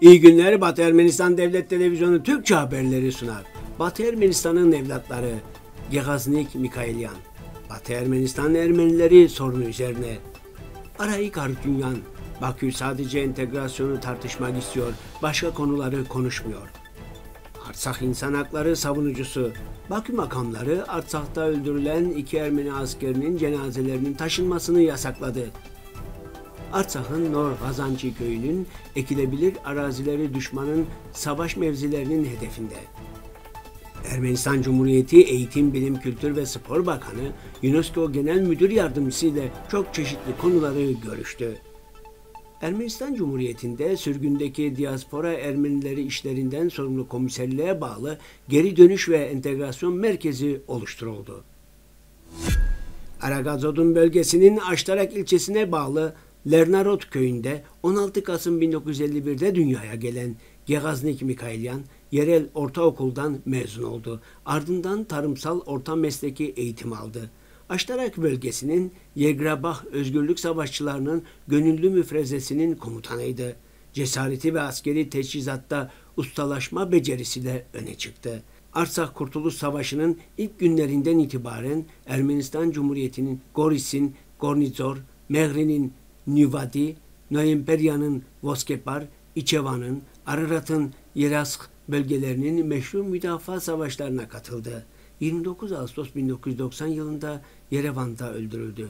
İyi günler Batı Ermenistan Devlet Televizyonu Türkçe haberleri sunar. Batı Ermenistan'ın evlatları Gegaznik Mikailyan. Batı Ermenistan Ermenileri sorunu üzerine. Arayı Karutünyan. Bakü sadece entegrasyonu tartışmak istiyor, başka konuları konuşmuyor. Artsakh insan hakları savunucusu. Bakü makamları Artsak'ta öldürülen iki Ermeni askerinin cenazelerinin taşınmasını yasakladı. Artsak'ın Nor Gazancı köyünün ekilebilir arazileri düşmanın savaş mevzilerinin hedefinde. Ermenistan Cumhuriyeti Eğitim, Bilim, Kültür ve Spor Bakanı UNESCO Genel Müdür Yardımcısı ile çok çeşitli konuları görüştü. Ermenistan Cumhuriyeti'nde sürgündeki diaspora Ermenileri işlerinden sorumlu komiserliğe bağlı geri dönüş ve entegrasyon merkezi oluşturuldu. Aragazodun bölgesinin Aştarak ilçesine bağlı Lernarot köyünde 16 Kasım 1951'de dünyaya gelen Gegaznik Mikailyan yerel ortaokuldan mezun oldu. Ardından tarımsal orta mesleki eğitim aldı. Aştarak bölgesinin Yegrabah Özgürlük Savaşçılarının gönüllü müfrezesinin komutanıydı. Cesareti ve askeri teçhizatta ustalaşma becerisiyle öne çıktı. Arsak Kurtuluş Savaşı'nın ilk günlerinden itibaren Ermenistan Cumhuriyeti'nin Goris'in, Gornizor, Mehri'nin Nüvadi, Noemperya'nın Voskepar, İçevan'ın, Ararat'ın Yerask bölgelerinin meşhur müdafaa savaşlarına katıldı. 29 Ağustos 1990 yılında Yerevan'da öldürüldü.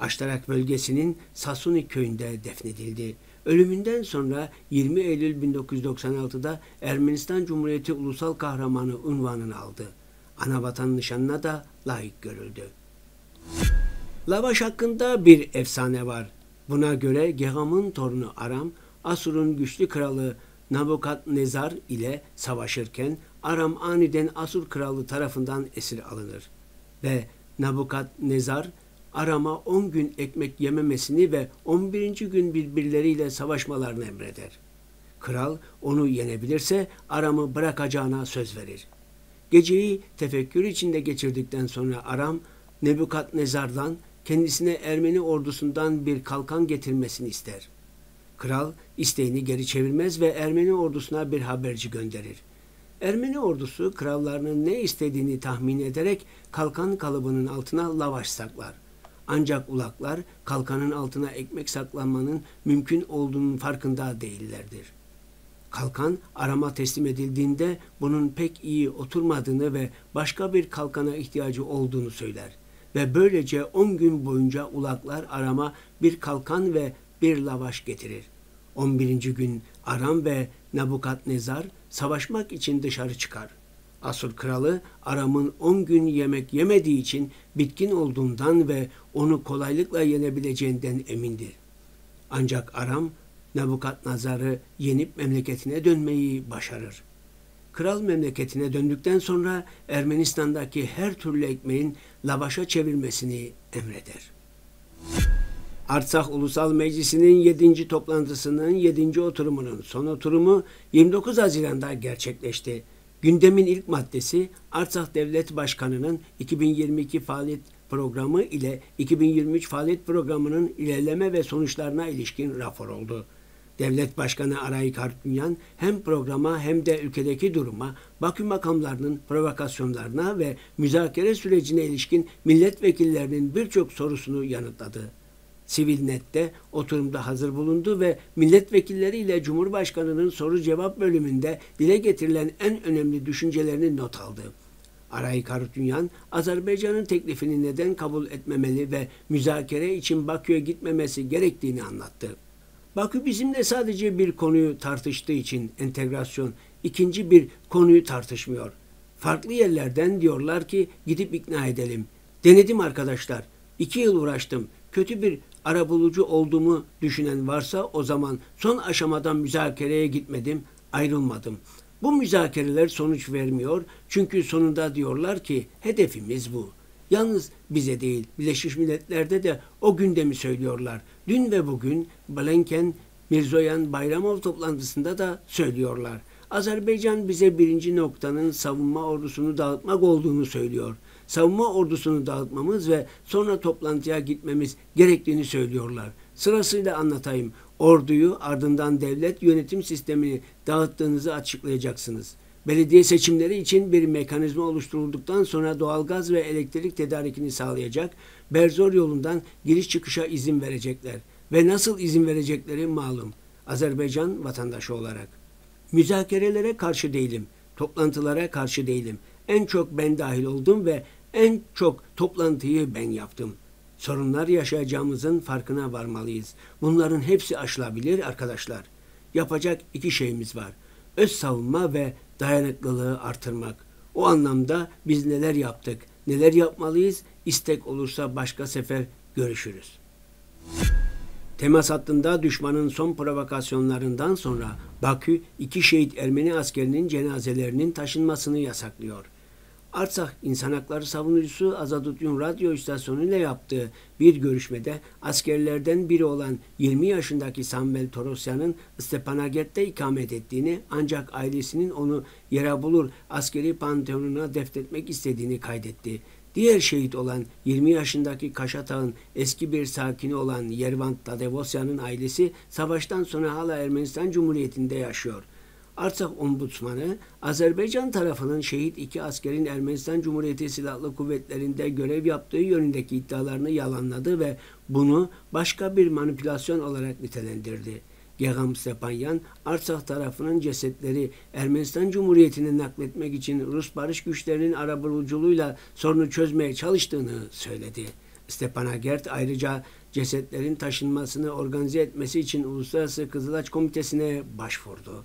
Aştarak bölgesinin Sasuni köyünde defnedildi. Ölümünden sonra 20 Eylül 1996'da Ermenistan Cumhuriyeti Ulusal Kahramanı unvanını aldı. Anavatan nişanına da layık görüldü. Lavaş hakkında bir efsane var. Buna göre Geham'ın torunu Aram, Asur'un güçlü kralı Nabokadnezar ile savaşırken Aram aniden Asur kralı tarafından esir alınır. Ve Nabokadnezar Aram'a 10 gün ekmek yememesini ve 11. gün birbirleriyle savaşmalarını emreder. Kral onu yenebilirse Aram'ı bırakacağına söz verir. Geceyi tefekkür içinde geçirdikten sonra Aram Nebukadnezar'dan kendisine Ermeni ordusundan bir kalkan getirmesini ister. Kral isteğini geri çevirmez ve Ermeni ordusuna bir haberci gönderir. Ermeni ordusu krallarının ne istediğini tahmin ederek kalkan kalıbının altına lavaş saklar. Ancak ulaklar kalkanın altına ekmek saklanmanın mümkün olduğunun farkında değillerdir. Kalkan arama teslim edildiğinde bunun pek iyi oturmadığını ve başka bir kalkana ihtiyacı olduğunu söyler. Ve böylece 10 gün boyunca ulaklar arama bir kalkan ve bir lavaş getirir. 11. gün Aram ve Nabukadnezar savaşmak için dışarı çıkar. Asur kralı Aram'ın 10 gün yemek yemediği için bitkin olduğundan ve onu kolaylıkla yenebileceğinden emindir. Ancak Aram Nabukadnezar'ı yenip memleketine dönmeyi başarır. Kral memleketine döndükten sonra Ermenistan'daki her türlü ekmeğin lavaşa çevirmesini emreder. Artsakh Ulusal Meclisi'nin 7. toplantısının 7. oturumunun son oturumu 29 Haziran'da gerçekleşti. Gündemin ilk maddesi Artsakh Devlet Başkanı'nın 2022 faaliyet programı ile 2023 faaliyet programının ilerleme ve sonuçlarına ilişkin rapor oldu. Devlet Başkanı Aray Kartunyan hem programa hem de ülkedeki duruma, Bakü makamlarının provokasyonlarına ve müzakere sürecine ilişkin milletvekillerinin birçok sorusunu yanıtladı. Sivilnet'te oturumda hazır bulundu ve milletvekilleriyle Cumhurbaşkanı'nın soru cevap bölümünde dile getirilen en önemli düşüncelerini not aldı. Aray Karutünyan, Azerbaycan'ın teklifini neden kabul etmemeli ve müzakere için Bakü'ye gitmemesi gerektiğini anlattı. Bakü bizimle sadece bir konuyu tartıştığı için entegrasyon, ikinci bir konuyu tartışmıyor. Farklı yerlerden diyorlar ki gidip ikna edelim. Denedim arkadaşlar. İki yıl uğraştım. Kötü bir arabulucu olduğumu düşünen varsa o zaman son aşamadan müzakereye gitmedim, ayrılmadım. Bu müzakereler sonuç vermiyor çünkü sonunda diyorlar ki hedefimiz bu. Yalnız bize değil, Birleşmiş Milletler'de de o gündemi söylüyorlar. Dün ve bugün Blinken, Mirzoyan Bayramov toplantısında da söylüyorlar. Azerbaycan bize birinci noktanın savunma ordusunu dağıtmak olduğunu söylüyor. Savunma ordusunu dağıtmamız ve sonra toplantıya gitmemiz gerektiğini söylüyorlar. Sırasıyla anlatayım. orduyu ardından devlet yönetim sistemini dağıttığınızı açıklayacaksınız. Belediye seçimleri için bir mekanizma oluşturulduktan sonra doğalgaz ve elektrik tedarikini sağlayacak, Berzor yolundan giriş çıkışa izin verecekler ve nasıl izin verecekleri malum. Azerbaycan vatandaşı olarak. Müzakerelere karşı değilim, toplantılara karşı değilim. En çok ben dahil oldum ve en çok toplantıyı ben yaptım. Sorunlar yaşayacağımızın farkına varmalıyız. Bunların hepsi aşılabilir arkadaşlar. Yapacak iki şeyimiz var. Öz savunma ve dayanıklılığı artırmak. O anlamda biz neler yaptık, neler yapmalıyız, istek olursa başka sefer görüşürüz. Temas hattında düşmanın son provokasyonlarından sonra Bakü iki şehit Ermeni askerinin cenazelerinin taşınmasını yasaklıyor. Artsakh İnsan Hakları Savunucusu Azadutyun Radyo İstasyonu ile yaptığı bir görüşmede askerlerden biri olan 20 yaşındaki Samuel Torosyan'ın Stepanakert'te ikamet ettiğini ancak ailesinin onu Yerabulur askeri panteonuna defnetmek istediğini kaydetti. Diğer şehit olan 20 yaşındaki Kaşatağ'ın eski bir sakini olan Yervant Tadevosyan'ın ailesi savaştan sonra hala Ermenistan Cumhuriyeti'nde yaşıyor. Artsakh Ombudsmanı, Azerbaycan tarafının şehit iki askerin Ermenistan Cumhuriyeti Silahlı Kuvvetleri'nde görev yaptığı yönündeki iddialarını yalanladı ve bunu başka bir manipülasyon olarak nitelendirdi. Gegam Stepanyan, Artsakh tarafının cesetleri Ermenistan Cumhuriyeti'ne nakletmek için Rus barış güçlerinin arabuluculuğuyla sorunu çözmeye çalıştığını söyledi. Stepanakert ayrıca cesetlerin taşınmasını organize etmesi için Uluslararası Kızılaç Komitesi'ne başvurdu.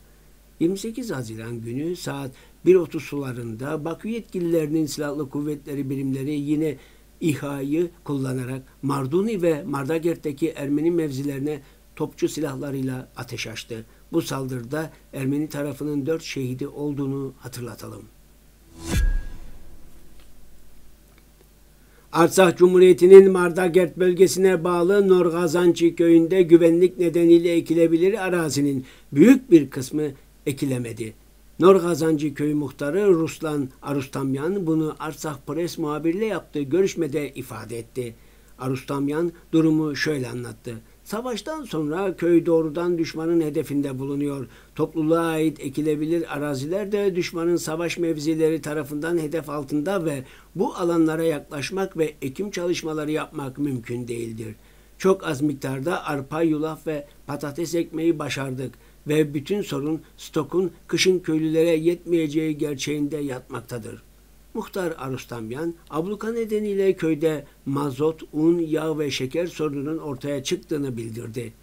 28 Haziran günü saat 1.30 sularında Bakü yetkililerinin silahlı kuvvetleri birimleri yine İHA'yı kullanarak Marduni ve Mardagert'teki Ermeni mevzilerine topçu silahlarıyla ateş açtı. Bu saldırıda Ermeni tarafının dört şehidi olduğunu hatırlatalım. Artsakh Cumhuriyeti'nin Mardagert bölgesine bağlı Norgazançı köyünde güvenlik nedeniyle ekilebilir arazinin büyük bir kısmı ekilemedi. Norgazancı köy muhtarı Ruslan Arustamyan bunu Arsak Pres muhabirle yaptığı görüşmede ifade etti. Arustamyan durumu şöyle anlattı. Savaştan sonra köy doğrudan düşmanın hedefinde bulunuyor. Topluluğa ait ekilebilir araziler de düşmanın savaş mevzileri tarafından hedef altında ve bu alanlara yaklaşmak ve ekim çalışmaları yapmak mümkün değildir. Çok az miktarda arpa, yulaf ve patates ekmeği başardık ve bütün sorun stokun kışın köylülere yetmeyeceği gerçeğinde yatmaktadır. Muhtar Arustamyan, abluka nedeniyle köyde mazot, un, yağ ve şeker sorununun ortaya çıktığını bildirdi.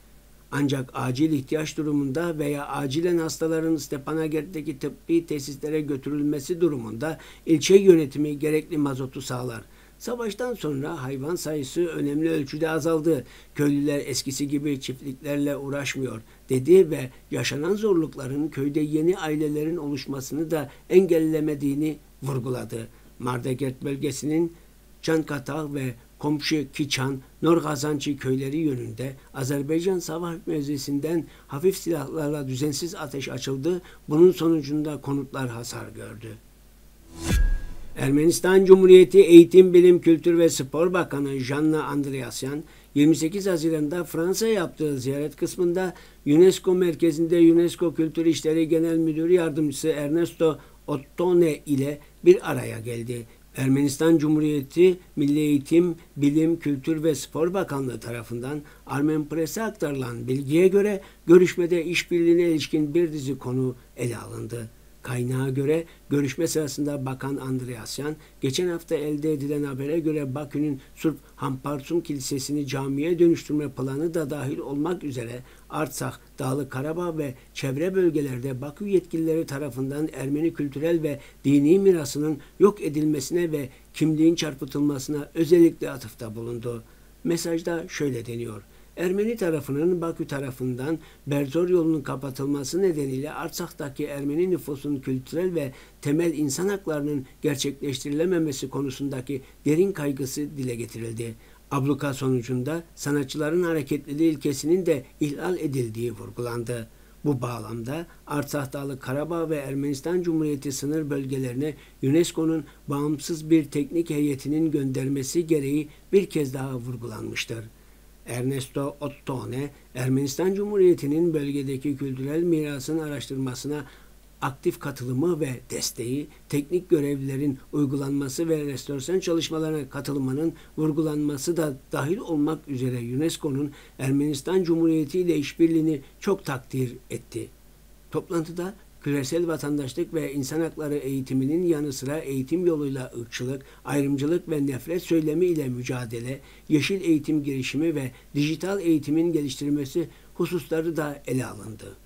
Ancak acil ihtiyaç durumunda veya acilen hastaların Stepanakert'teki tıbbi tesislere götürülmesi durumunda ilçe yönetimi gerekli mazotu sağlar. Savaştan sonra hayvan sayısı önemli ölçüde azaldı. Köylüler eskisi gibi çiftliklerle uğraşmıyor dedi ve yaşanan zorlukların köyde yeni ailelerin oluşmasını da engellemediğini vurguladı. Mardegert bölgesinin Çankatağ ve komşu Kiçan, Norgazançı köyleri yönünde Azerbaycan savaş mevzisinden hafif silahlarla düzensiz ateş açıldı. Bunun sonucunda konutlar hasar gördü. Ermenistan Cumhuriyeti Eğitim, Bilim, Kültür ve Spor Bakanı Janna Andreasyan 28 Haziran'da Fransa yaptığı ziyaret kısmında UNESCO merkezinde UNESCO Kültür İşleri Genel Müdürü Yardımcısı Ernesto Ottone ile bir araya geldi. Ermenistan Cumhuriyeti Milli Eğitim, Bilim, Kültür ve Spor Bakanlığı tarafından Armen Press'e aktarılan bilgiye göre görüşmede işbirliğine ilişkin bir dizi konu ele alındı. Kaynağa göre görüşme sırasında Bakan Andreasyan, geçen hafta elde edilen habere göre Bakü'nün Surp Hamparsun Kilisesi'ni camiye dönüştürme planı da dahil olmak üzere Artsakh, Dağlı Karabağ ve çevre bölgelerde Bakü yetkilileri tarafından Ermeni kültürel ve dini mirasının yok edilmesine ve kimliğin çarpıtılmasına özellikle atıfta bulundu. Mesajda şöyle deniyor. Ermeni tarafının Bakü tarafından Berzor yolunun kapatılması nedeniyle Artsak'taki Ermeni nüfusun kültürel ve temel insan haklarının gerçekleştirilememesi konusundaki derin kaygısı dile getirildi. Abluka sonucunda sanatçıların hareketliliği ilkesinin de ihlal edildiği vurgulandı. Bu bağlamda Artsakh Dağlı Karabağ ve Ermenistan Cumhuriyeti sınır bölgelerine UNESCO'nun bağımsız bir teknik heyetinin göndermesi gereği bir kez daha vurgulanmıştır. Ernesto Ottone, Ermenistan Cumhuriyeti'nin bölgedeki kültürel mirasın araştırmasına aktif katılımı ve desteği, teknik görevlilerin uygulanması ve restorasyon çalışmalarına katılmanın vurgulanması da dahil olmak üzere UNESCO'nun Ermenistan Cumhuriyeti ile işbirliğini çok takdir etti. Toplantıda küresel vatandaşlık ve insan hakları eğitiminin yanı sıra eğitim yoluyla ırkçılık, ayrımcılık ve nefret söylemi ile mücadele, yeşil eğitim girişimi ve dijital eğitimin geliştirilmesi hususları da ele alındı.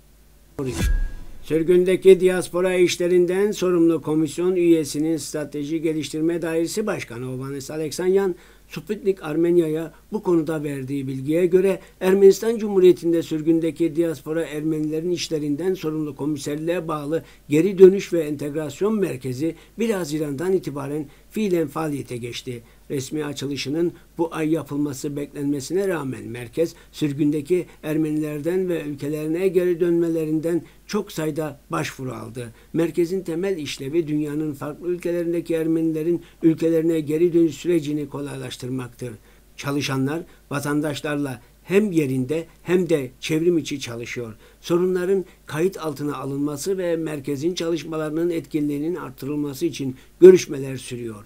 Sürgündeki diaspora işlerinden sorumlu komisyon üyesinin strateji geliştirme dairesi başkanı Ovanes Aleksanyan, Sputnik Armenya'ya bu konuda verdiği bilgiye göre Ermenistan Cumhuriyeti'nde sürgündeki diaspora Ermenilerin işlerinden sorumlu komiserliğe bağlı geri dönüş ve entegrasyon merkezi 1 Haziran'dan itibaren fiilen faaliyete geçti. Resmi açılışının bu ay yapılması beklenmesine rağmen merkez sürgündeki Ermenilerden ve ülkelerine geri dönmelerinden çok sayıda başvuru aldı. Merkezin temel işlevi dünyanın farklı ülkelerindeki Ermenilerin ülkelerine geri dönüş sürecini kolaylaştırmaktır. Çalışanlar vatandaşlarla hem yerinde hem de çevrim içi çalışıyor. Sorunların kayıt altına alınması ve merkezin çalışmalarının etkinliğinin artırılması için görüşmeler sürüyor.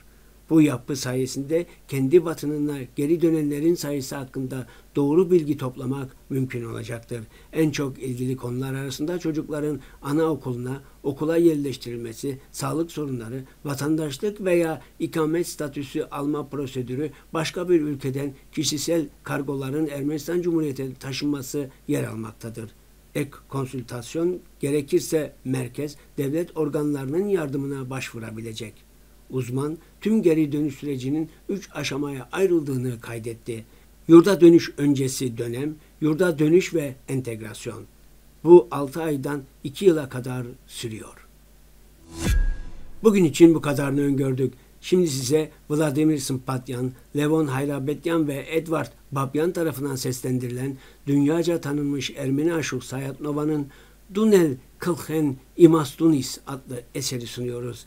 Bu yapı sayesinde kendi vatanına geri dönenlerin sayısı hakkında doğru bilgi toplamak mümkün olacaktır. En çok ilgili konular arasında çocukların anaokuluna, okula yerleştirilmesi, sağlık sorunları, vatandaşlık veya ikamet statüsü alma prosedürü, başka bir ülkeden kişisel kargoların Ermenistan Cumhuriyeti'ne taşınması yer almaktadır. Ek konsültasyon gerekirse merkez devlet organlarının yardımına başvurabilecek. Uzman tüm geri dönüş sürecinin üç aşamaya ayrıldığını kaydetti. Yurda dönüş öncesi dönem, yurda dönüş ve entegrasyon. Bu 6 aydan 2 yıla kadar sürüyor. Bugün için bu kadarını öngördük. Şimdi size Vladimir Sımpatyan, Levon Hayrabetyan ve Edward Babyan tarafından seslendirilen dünyaca tanınmış Ermeni aşık Sayat Nova'nın Dunel Kılhen Imastunis adlı eseri sunuyoruz.